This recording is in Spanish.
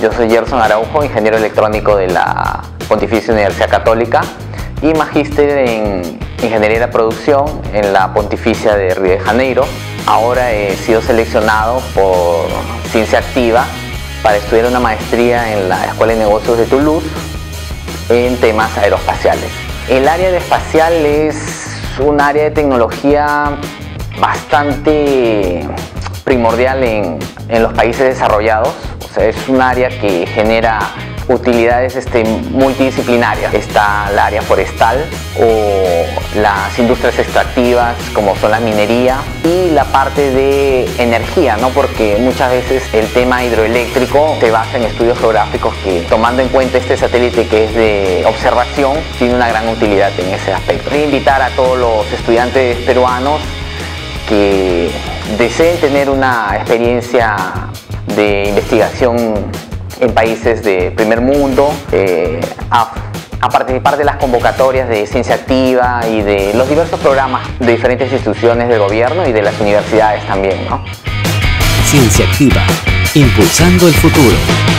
Yo soy Gerson Araujo, ingeniero electrónico de la Pontificia Universidad Católica y magíster en Ingeniería de Producción en la Pontificia de Río de Janeiro. Ahora he sido seleccionado por Ciencia Activa para estudiar una maestría en la Escuela de Negocios de Toulouse en temas aeroespaciales. El área de espacial es un área de tecnología bastante primordial en, en los países desarrollados. Es un área que genera utilidades este, multidisciplinarias. Está el área forestal o las industrias extractivas como son la minería y la parte de energía, ¿no? porque muchas veces el tema hidroeléctrico se basa en estudios geográficos que tomando en cuenta este satélite que es de observación tiene una gran utilidad en ese aspecto. Voy invitar a todos los estudiantes peruanos que deseen tener una experiencia de investigación en países de primer mundo, eh, a, participar de las convocatorias de ciencia activa y de los diversos programas de diferentes instituciones de gobierno y de las universidades también. Ciencia activa, impulsando el futuro.